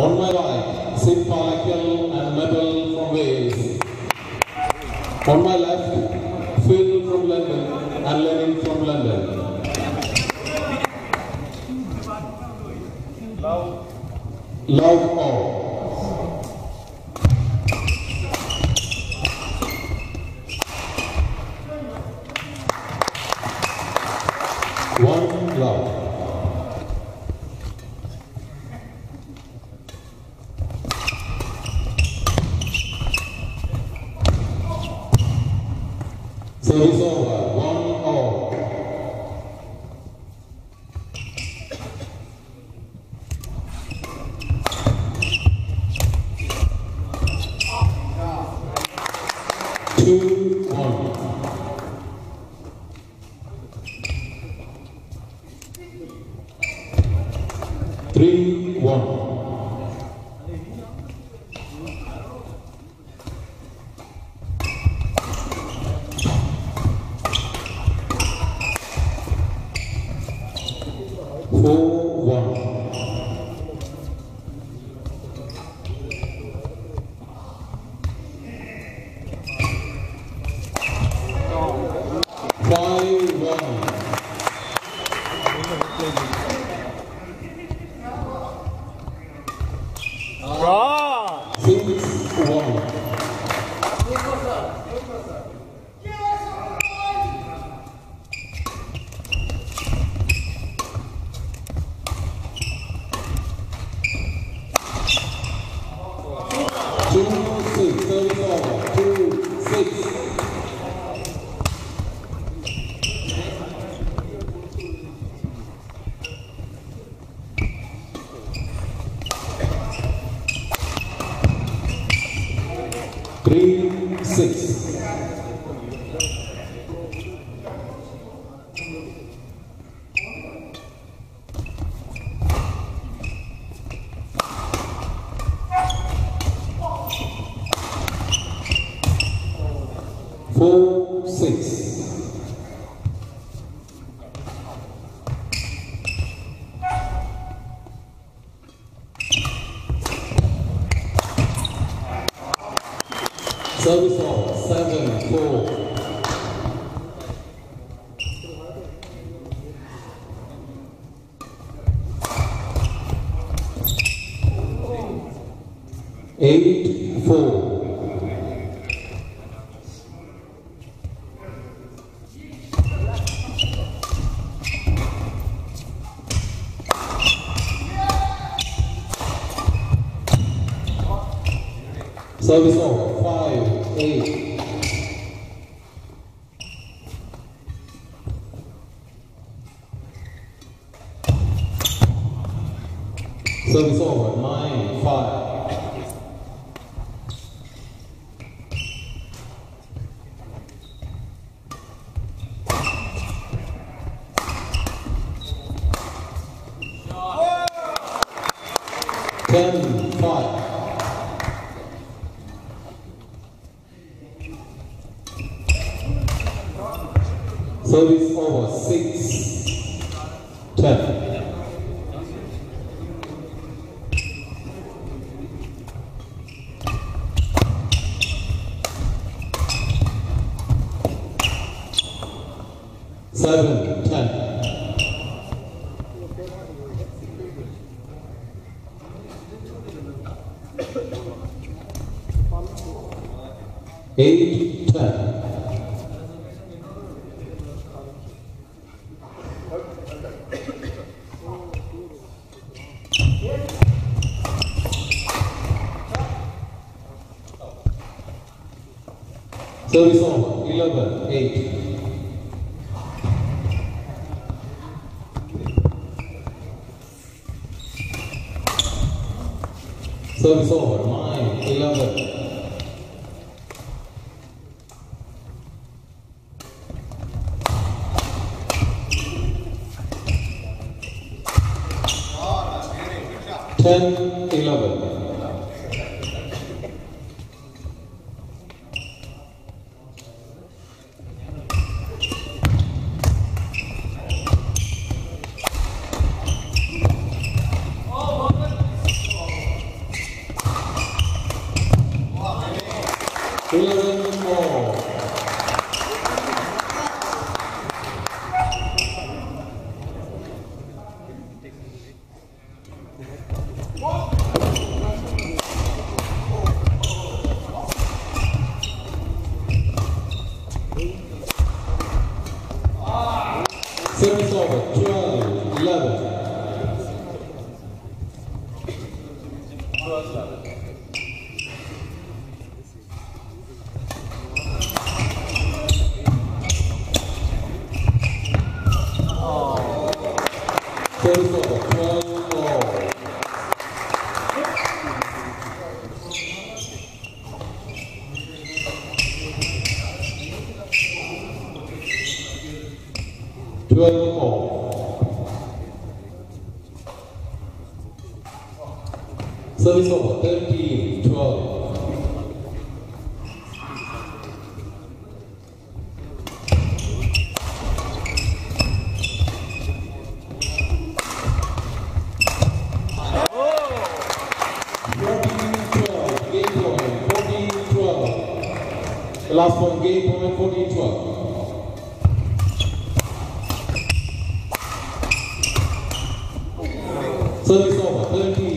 On my right, Sid Palakkal and Mebel from Wales. On my left, Phil from London and Lenin from London. Love. Love all. One love. Service over. One all. Two, one. Three, one. 와. 6, 1. Three, six. Four, Service. Seven, four. Eight, four. Five, eight. Service over. Nine, five. Ten, five. Service over six, ten. Seven, ten. Eight, ten. Over. Eleven, eight. Service over. Nine, eleven. Ten, eleven. 김진모 Service over, 12, 11. Service over, 13, 12. The last one, game point 14 12. Service over, 13